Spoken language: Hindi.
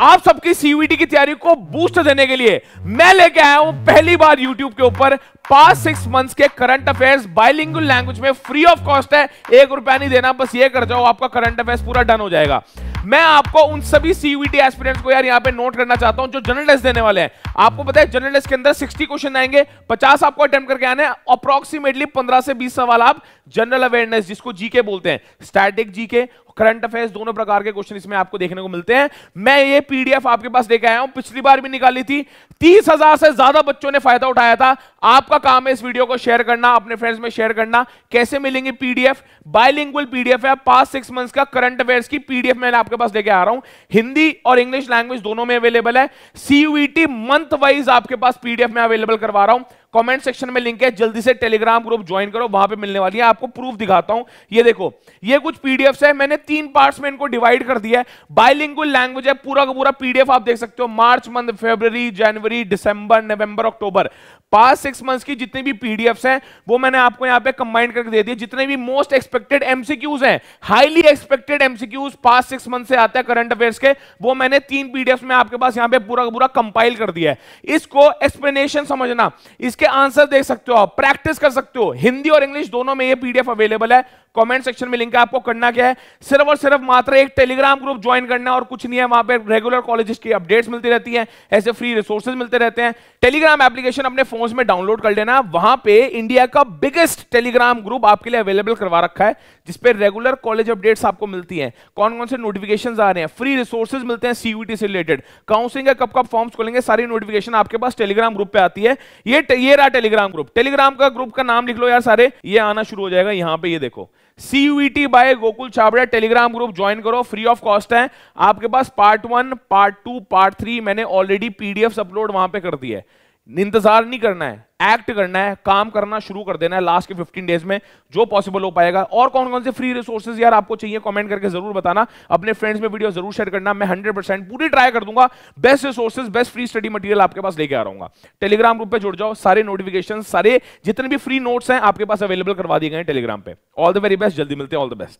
आप सबकी सीयूईटी की तैयारी को बूस्ट देने के लिए मैं लेके आया हूँ पहली बार यूट्यूब के ऊपर पाँच सिक्स मंथ्स के करंट अफेयर्स बाइलिंगुअल लैंग्वेज में फ्री ऑफ़ कॉस्ट है। एक रुपया नहीं देना, बस ये कर जाओ, आपका करंट अफेयर्स पूरा डन हो जाएगा। मैं आपको उन सभी सीयूईटी एस्पिरेंट्स को यार यहाँ पे नोट करना चाहता हूँ जो जनरल टेस्ट देने वाले हैं। आपको पता है जनरल टेस्ट के अंदर 60 क्वेश्चन आएँगे 50 आपको अटेम्प्ट करके आने अप्रोक्सीमेटली 15 से 20 सवाल आप जनरल अवेयरनेस जिसको जीके बोलते हैं स्टैटिक जीके करंट अफेयर्स, दोनों प्रकार के क्वेश्चन इसमें आपको देखने को मिलते हैं। मैं ये पीडीएफ आपके पास लेके आया हूँ, पिछली बार भी निकाली थी। तीस हज़ार से ज़्यादा बच्चों ने फ़ायदा उठाया था। आपका काम है इस वीडियो को शेयर करना, अपने फ्रेंड्स में शेयर करना। कैसे मिलेंगे पीडीएफ? बायलिंगुअल पीडीएफ है। पाँच सिक्स मंथ्स का करंट अफेयर्स की पीडीएफ मैं आपके पास लेके आ रहा हूँ। हिंदी और इंग्लिश लैंग्वेज दोनों में अवेलेबल है। सीयूईटी मंथ वाइज आपके पास पीडीएफ में अवेलेबल करवा रहा हूँ। कमेंट सेक्शन में लिंक है, जल्दी से टेलीग्राम ग्रुप ज्वाइन करो, वहाँ पे मिलने वाली है, आपको प्रूफ दिखाता हूँ। ये देखो, ये कुछ पीडीएफ है, मैंने तीन पार्ट्स में इनको डिवाइड कर दिया है। बाइलिंगुअल लैंग्वेज है, पूरा का पूरा पीडीएफ आप देख सकते हो, मार्च मंथ, फेब्रवरी, जनवरी, दिसंबर, नवंबर, अक्टूबर। पाँच सिक्स मंथ्स की जितनी भी पीडीएफ हैं, वो मैंने आपको यहाँ पे कंबाइन करके दे दिए। जितने भी मोस्ट एक्सपेक्टेड एमसीक्यूज हैं हाईली एक्सपेक्टेड एमसीक्यूज पाँच सिक्स मंथ से आता है करंट अफेयर्स के, वो मैंने तीन पीडीएफ में आपके पास यहाँ पे पूरा का पूरा कंपाइल कर दिया है। इसको एक्सप्लेनेशन समझना, इसके आंसर देख सकते हो आप प्रैक्टिस कर सकते हो। हिंदी और इंग्लिश दोनों में ये पीडीएफ अवेलेबल है। कमेंट सेक्शन में लिंक है, आपको करना क्या है? सिर्फ़ और सिर्फ़ मात्र एक टेलीग्राम ग्रुप ज्वाइन करना और कुछ नहीं है, वहाँ पे रेगुलर कॉलेजेस की अपडेट्स मिलती रहती हैं, ऐसे फ्री रिसोर्सेज मिलते रहते हैं। टेलीग्राम एप्लीकेशन अपने फ़ोन में डाउनलोड कर लेना, वहाँ पे इंडिया का बिगेस्ट टेलीग्राम ग्रुप आपके लिए अवेलेबल करवा रखा है जिसपे रेगुलर कॉलेज अपडेट्स आपको मिलती है। कौन कौन से नोटिफिकेशन आ रहे हैं? फ्री रिसोर्सेज मिलते हैं सीयूटी से रिलेटेड काउंसिलिंग का कब कब फॉर्म्स खोलेंगे, सारी नोटिफिकेशन आपके पास टेलीग्राम ग्रुप पे आती है। ये ये रहा टेलीग्राम ग्रुप टेलीग्राम का ग्रुप का नाम लिख लो यार सारे, ये आना शुरू हो जाएगा, यहाँ पे ये देखो। CUET by Gokul Chhabra Telegram group join करो फ्री ऑफ़ कॉस्ट है। आपके पास part one part two part three मैंने ऑलरेडी पीडीएफ अपलोड वहाँ पे कर दी है इंतज़ार नहीं करना है एक्ट करना है, काम करना शुरू कर देना है लास्ट के 15 डेज़ में, जो पॉसिबल हो पाएगा। और कौन कौन से फ्री रिसोर्सेज यार आपको चाहिए कमेंट करके ज़रूर बताना। अपने फ्रेंड्स में वीडियो ज़रूर शेयर करना, मैं 100% पूरी ट्राई कर दूँगा। Best resources best free study material आपके पास लेके आ रहा हूँ टेलीग्राम ग्रुप पे जुड़ जाओ, सारे नोटिफिकेशन सारे जितने भी फ्री नोट्स हैं आपके पास अवेलेबल करवा दिए गए टेलीग्राम पे। ऑल द वेरी बेस्ट जल्दी मिलते हैं ऑल द बेस्ट